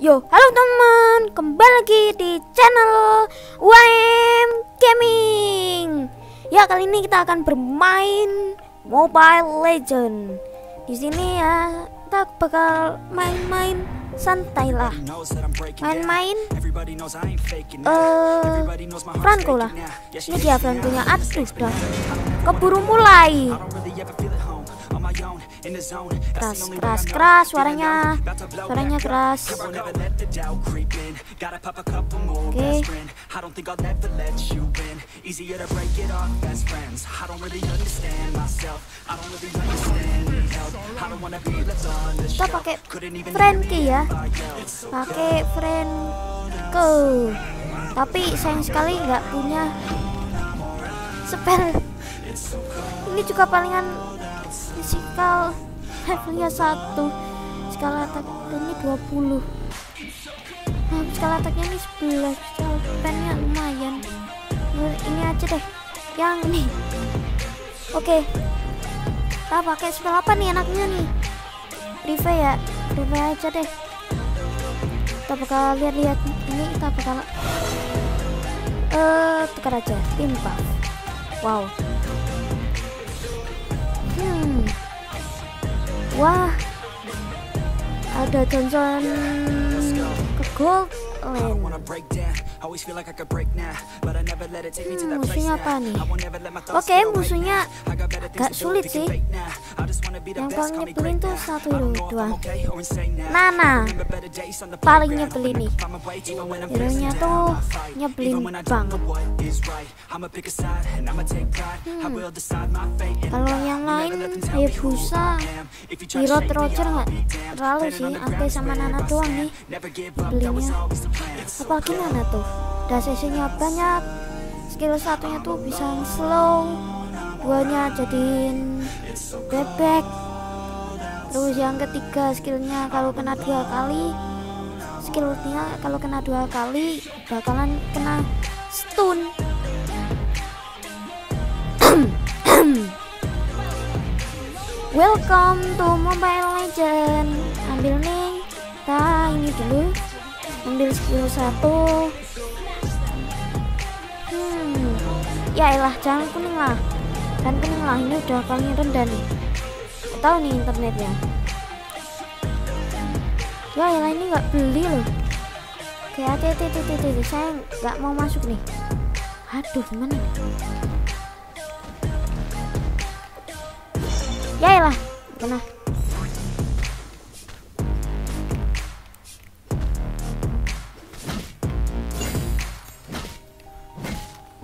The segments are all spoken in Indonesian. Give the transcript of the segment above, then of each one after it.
Yo, halo teman, kembali lagi di channel UAM Gaming. Ya, kali ini kita akan bermain Mobile Legend. Di sini ya, kita bakal main-main santai lah. Main-main eh Franco lah. Ini dia Franconya. Aduh, dah keburu mulai. Keras, keras, keras suaranya. Suaranya keras. Oke. Kita pakai Frankie ya. Pakai Franco. Tapi sayang sekali nggak punya spell. Ini juga palingan physical levelnya satu. Skala attack ini 20 nah, skala attacknya ini 11 pen-nya lumayan. Nah, ini aja deh. Yang ini. Oke. Kita pakai spell apa nih enaknya nih? Prive ya? Prive aja deh. Kita bakal lihat-lihat. Ini kita bakal eh uh, tukar aja. Tim buff. Wow. Hmm. Wah. Ada Johnson ke gold lane. Hmm, musuhnya apa nih? Oke, musuhnya agak sulit sih. Yang paling nyebelin tuh satu hero dua. Nana paling nyebelin nih. Hero nya tuh nyebelin banget. Hmm. Kalau yang lain Hayabusa, Hero Roger nggak terlalu sih. Ake sama Nana doang nih. Belinya apalagi Nana tuh udah CC-nya banyak. Skill satunya tuh bisa slow duanya jadiin bebek. Terus yang ketiga skillnya kalau kena dua kali skillnya kalau kena dua kali bakalan kena stun. Welcome to mobile legend ambil nih kita ini dulu. Ambil skill satu ya elah jangan kuning lah. Dan kuning lah ini udah paling rendah nih. Tahu nih internetnya. Ya elah ini nggak beli loh. Oke hati hati hati hati saya nggak mau masuk nih. Aduh gimana nih? Ya elah kena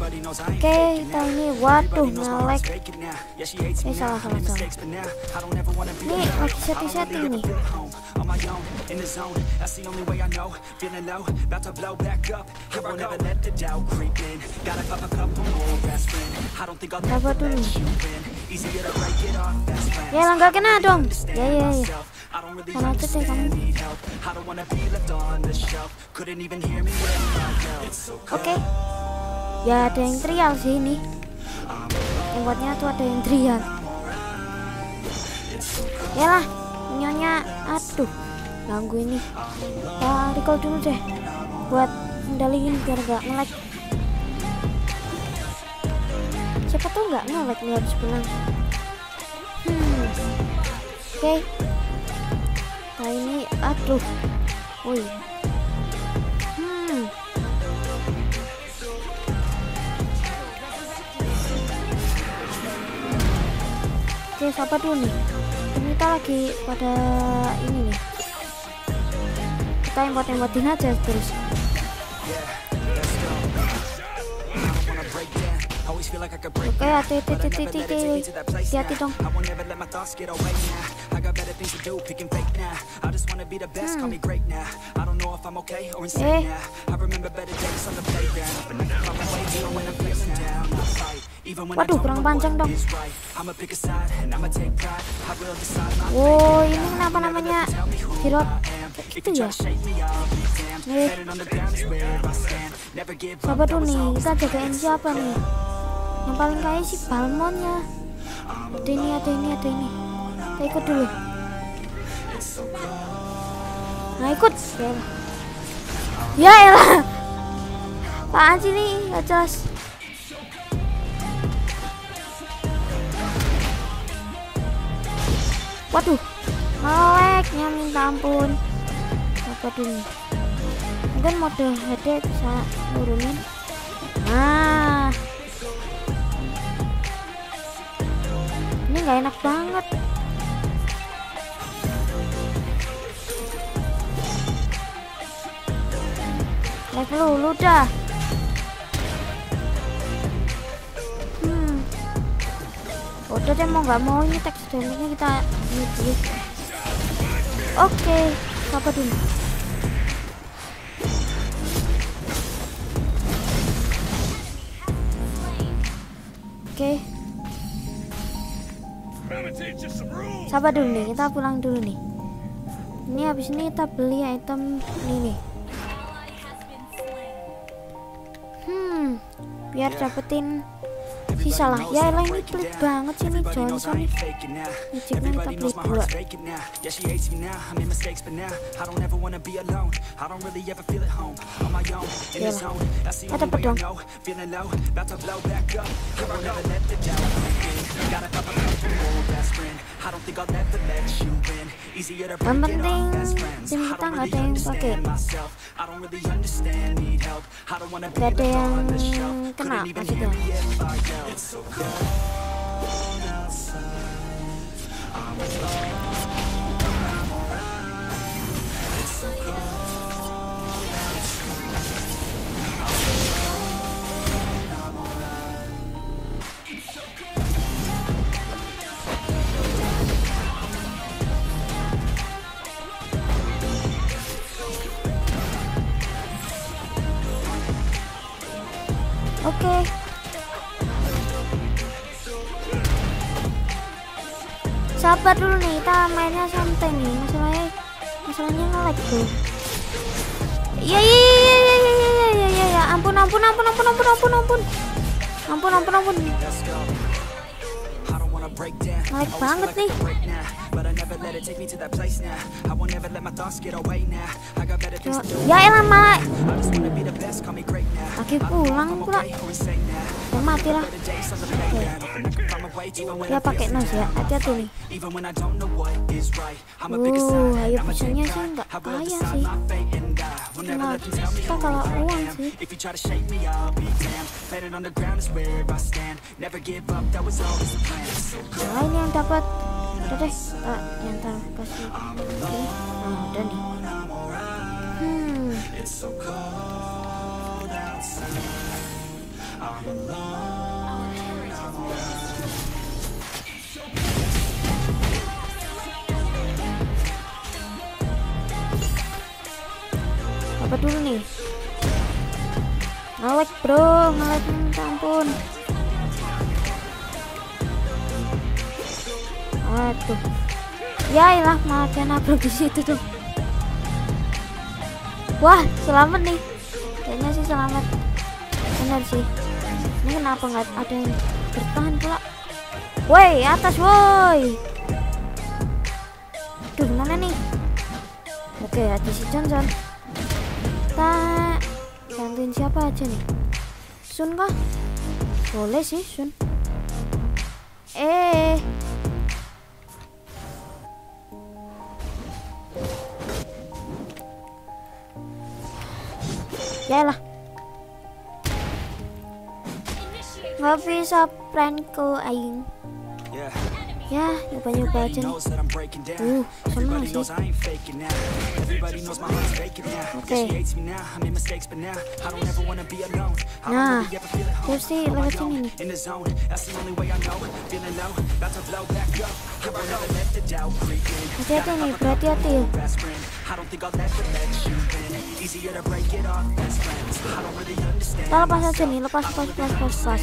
Oke kita ini Waduh nge-lag Eh salah salah salah Ini lagi setting-setting nih Sabar dulu Ya nggak kena dong. Ya ya ya Sana aja deh kamu Oke Ya ada yang trial sih ini. Buatnya tuh ada yang trial Ya lah Nyonya Aduh Ganggu ini. Ya recall dulu deh Buat kendaliin biar gak nge-lag. Siapa tuh gak nge-lag nih habis pulang. Hmm Oke. Okay. Nah ini Aduh. Woi Oke sabar dulu nih. Kita lagi pada ini nih. Kita import-importin aja terus. Oke, hati hati hati hati hati hati dong. Eh. Waduh, kurang panjang dong. Wow, ini kenapa namanya Hirot? Gitu ya? Eh, siapa tuh nih? Kita jagain siapa nih? Yang paling kaya si Balmonnya. Ada ini, ada ini, ada ini. Kita ikut dulu. Nah ikut. Ya elah. Ya elah. Apaan sih nih? Gak jelas. Waduh, meleknya minta ampun. Apa dulu? Mungkin mode HD bisa nurunin. Nah, ini nggak enak banget. Level dulu dah. Udah deh mau nggak mau ini teks damage-nya kita. Oke, apa dulu? Oke. Sabar dulu nih, kita pulang dulu nih. Ini habis ini kita beli item ini nih. Hmm, biar dapetin si salah. Ya iya, lah ini pelit banget sih nih Johnson Magicnya kita beli dua Yalah, ada pedang. Yang penting tim kita nggak ada yang pakai, nggak ada yang kena maksudnya. Nih. Masalahnya masalahnya nge-lag tuh. Iya iya iya iya iya iya iya ya. Ampun ampun ampun ampun ampun ampun ampun. Ampun ampun ampun. Nge-lag banget nih. Ya elah malah lagi pulang pula. Ya mati lah. Ya pakai nos ya. Hati-hati nih. Uh, ayo bisanya sih nggak kaya sih. Cuma kita kalau uang sih. Nah ini yang dapat. Udah deh, kita nyantar kasih. Oke. Nah udah nih. Dulu nih? Ngelek bro, ngelek minta ampun. Aduh. Ya ilah malah dia nabrak di situ tuh. Wah, selamat nih. Kayaknya sih selamat. Benar sih. Ini kenapa nggak ada yang bertahan pula? Woi, atas woi. Duh, mana nih? Oke, ada si Johnson. Bantuin siapa aja nih? Sun kah? Boleh sih, Sun. Eh. Ya lah. Nggak bisa prank ke aing. Ya, nyoba-nyoba aja. nih. Uh, seneng Everybody sih. Oke. Nah, terus sih lewat sini. nih. Hati-hati nih, berhati-hati. ya. Kita lepas aja nih, lepas, lepas, lepas, lepas, lepas.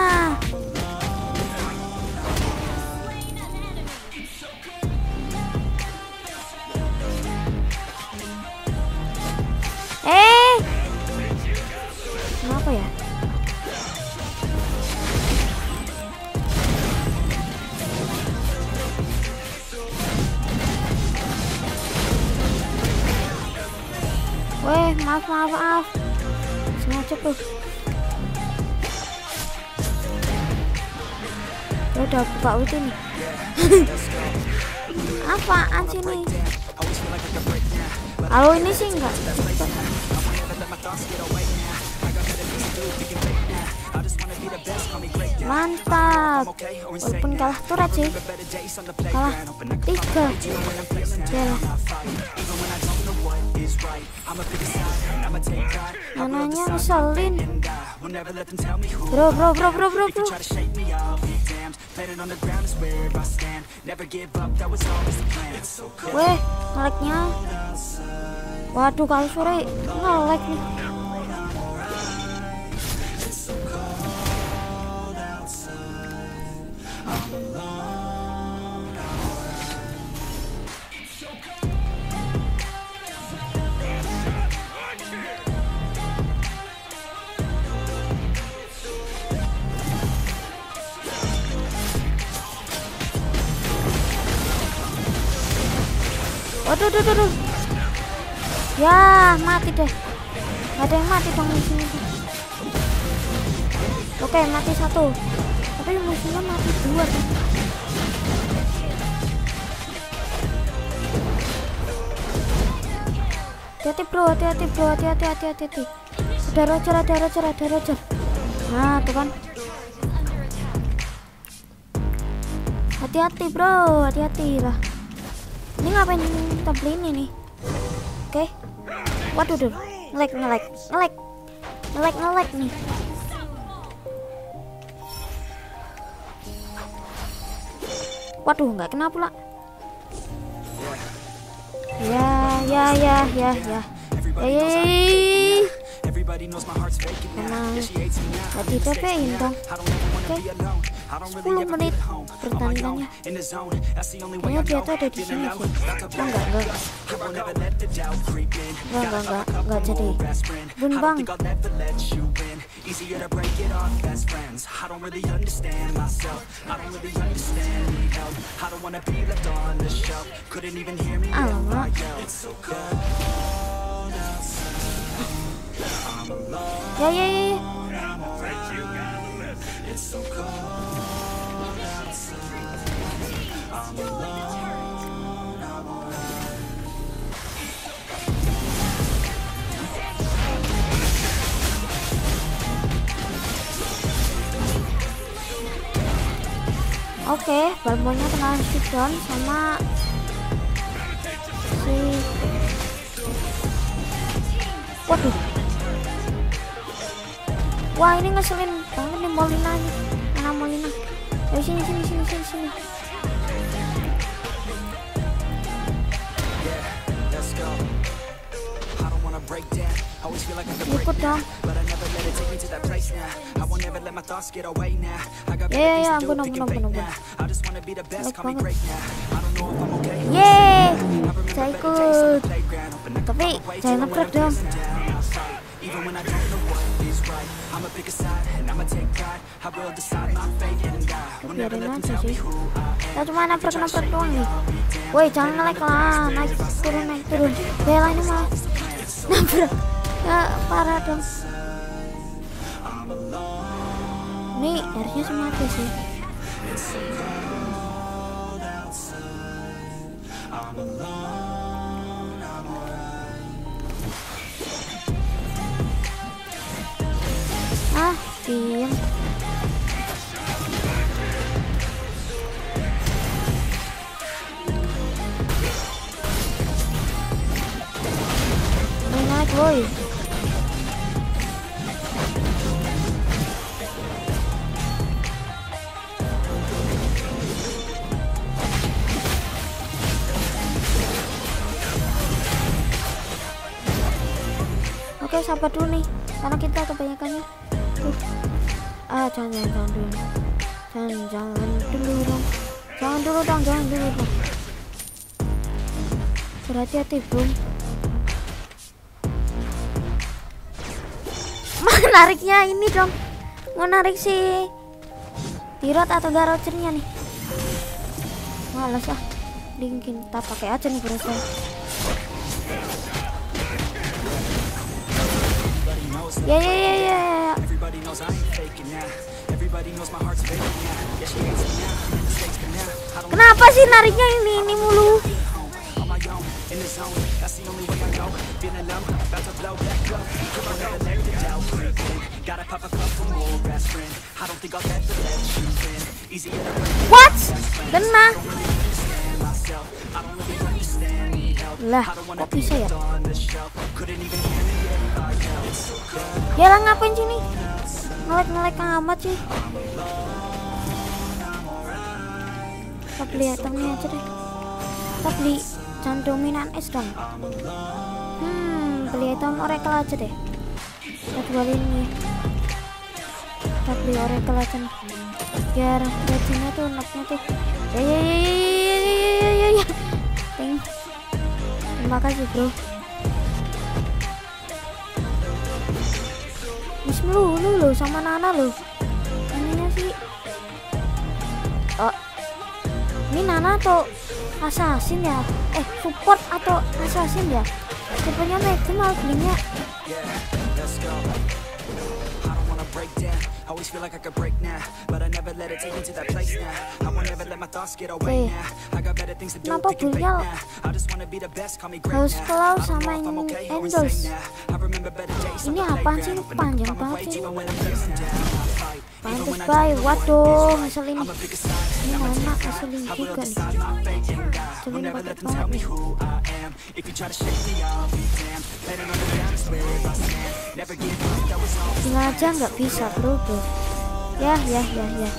Maaf, maaf. Sengaja tuh. Ya udah buka ulti nih. Apaan sih nih? Kalau ini sih enggak. Mantap. Walaupun kalah turret sih. Kalah tiga. Ya. Mananya ngeselin. Bro, bro, bro, bro, bro, bro. Weh, ngeleknya. Waduh, kalau sore ngelek nih. Waduh, duh, duh, duh. Ya, mati deh. Gak ada yang mati dong di sini. Oke, mati satu. Tapi musuhnya mati dua. tuh. Hati-hati bro, hati-hati bro, hati-hati, hati-hati. hati. Ada Roger, ada Roger, ada Roger. Nah, tuh kan. Hati-hati bro, hati-hati lah. Ini ngapain kita beli ini nih? Oke. Waduh, duh. Ngelek, ngelek, ngelek. Ngelek, ngelek nih. Waduh, nggak kena pula. Ya, ya, ya, ya, ya. Ya, ya, ya, ya. Emang nggak di dong. Oke. 10 menit pertandingannya. Kayaknya dia tuh ada di sini sih. Oh, enggak, enggak. Enggak, enggak, enggak, enggak jadi. Bun bang. Easier to break it off best friends. I don't really understand myself. I don't really understand need help. I don't wanna be left on the shelf. Couldn't even hear me ah, if Alamak. I yelled. It's so cold outside. I'm alone. Ya, ya, ya, Oke, balbonya kena shoot down sama si Waduh. Wah, ini ngeselin banget nih Molina nih. Mana Molina? Ayo sini sini sini sini sini. Let's go. I don't wanna break down. Ikut dong. Ya, ya, ya, ampun, ampun, ampun, ampun. Yeay. Saya ikut. Tapi jangan wearing dong. Even when I don't know what is right, I'ma pick a side and I'ma take pride. I will decide my fate and die. Will never Biarin let them aja tell me sih. who I am. Kita cuma nabrak-nabrak doang nih. Woi, jangan ngelek lah. Naik turun, naik turun. Bella ini malah nabrak. Ya, parah dong. Nih, harusnya sih mati sih. Sabar dulu nih karena kita kebanyakannya. Tuh ah jangan jangan, jangan dulu. Jangan jangan dulu dong. Jangan dulu dong jangan dulu dong. Berhati-hati bro menariknya ini dong. Mau narik si tirot atau garocernya nih. Males ah dingin kita pakai aja nih bro Everybody knows I ain't faking now. Everybody knows my heart's faking now. Yeah, she hates me now. Made mistakes, but now I don't kenapa sih nariknya ini ini mulu on my own in the zone. That's the only way I know. Feeling numb, about to blow back up. Could I never let the doubt creep in? Gotta pop a couple more aspirin. I don't think I'll ever let you in. Easier to break what. I don't really understand. Don't lah, kok bisa ya? ya lah ngapain sini? Ngelek-ngelek amat sih. Kita beli itemnya aja deh. Kita beli jangan es dong. Hmm, beli item oracle aja deh. Kita jualin ini. Kita beli oracle aja nih. Biar gajinya tuh enaknya tuh. Ya ya ya ya ya ya ya ya. ya. Thank you terima kasih bro Wis melulu lo sama Nana lo. Ininya sih. Oh. Ini Nana atau assassin ya? Eh, support atau assassin ya? Sepertinya maximal belinya. Always feel like I could break now, but I never let it take me to that place now. I won't ever let my thoughts get away now. I got better things to do. Fake belinya now. I just wanna be the best, call me great now. I don't sama know if I'm okay Endorse. insane now. I remember better days apaan sih? playground. Panjang Find my banget way sih. even when I'm feeling down. Pantes bay, waduh ngeselin. Ini mana ngeselin juga nih? Ngeselin banget banget nih? Tinggal aja nggak bisa bro bro. Yah yah yah yah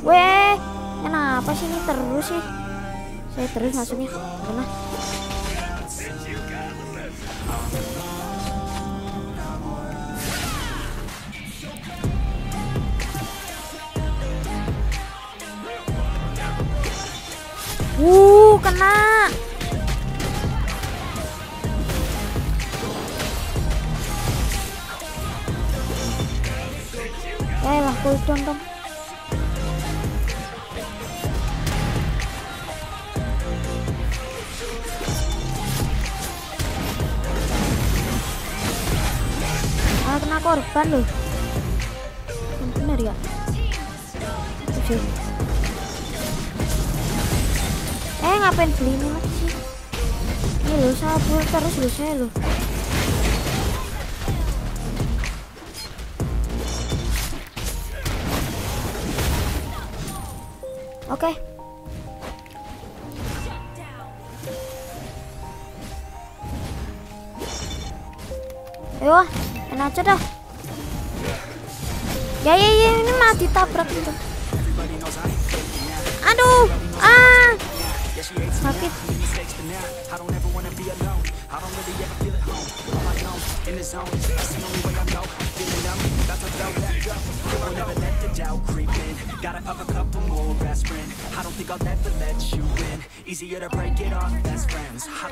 Weh Kenapa sih ini terus sih? Saya terus maksudnya Kenapa Uh, kena. Ya lah, cooldown dong. Ah, kena korban loh. Bener ya? Tujuh. Ngapain beli ini lagi sih? Ini loh, sabur terus loh saya loh. Oke. Ayo, enak aja dah. Ya ya ya, ini mah ditabrak gitu. Aduh, ah, sakit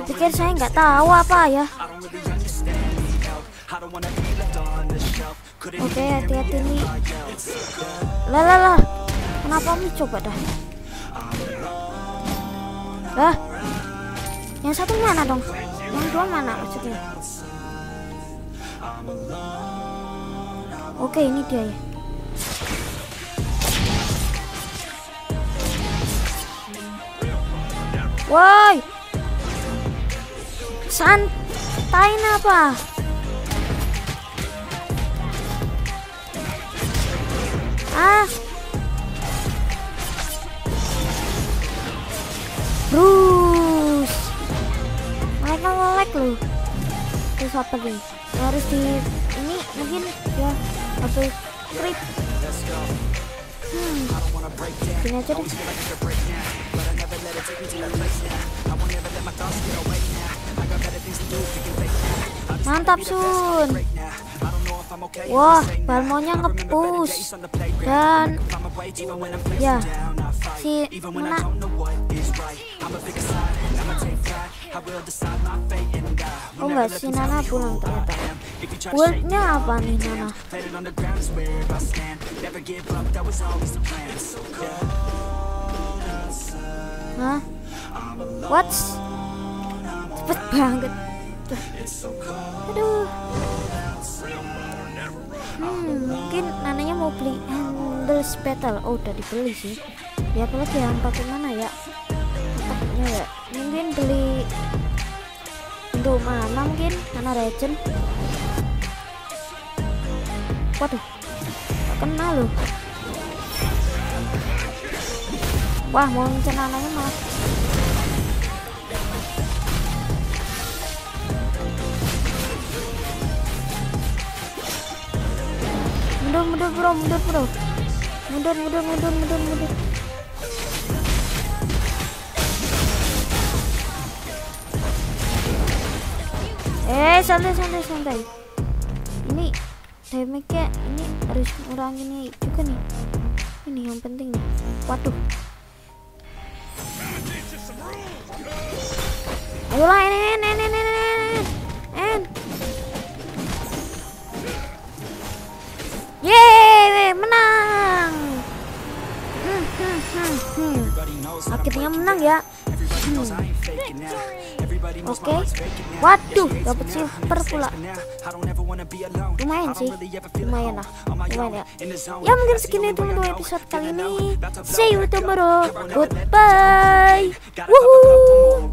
pikir saya nggak tahu apa ya Oke, okay, hati-hati nih. Lah, lah, lah. Kenapa nih coba dah? Lah. Yang satu mana dong? Yang dua mana maksudnya? Oke, ini dia ya. Woi. Santai apa? Ah. Bruce. Mereka ngelek loh. terus apa nih harus di ini mungkin ya apa? Creep. Hmm. Gini aja deh. Mantap sun. Wah balmonya ngepush dan ya si mana oh enggak si Nana pulang ternyata. Worldnya apa nih Nana? Hah? What? Cepet banget. Aduh. Hmm, mungkin Nananya mau beli handle spettle Oh, udah dibeli sih. Ya apalagi yang pakai mana ya? Otaknya ya Mungkin beli Untuk mana mungkin? Mana legend. Waduh Gak kena loh. Wah mau ngincer nananya malah Mundur mundur bro mundur bro. Mundur mundur mundur mundur mundur Eh santai santai santai. Ini damage-nya ini harus ngurangin ini juga nih. Ini yang penting nih. Waduh. Ayolah en en en en Yeay menang. Hmm, hmm, hmm. Akhirnya menang ya. Hmm. Oke Waduh dapat silver pula. Lumayan sih. Lumayan lah. Lumayan ya. Ya mungkin segini dulu untuk episode kali ini. See you tomorrow. Goodbye. Woohoo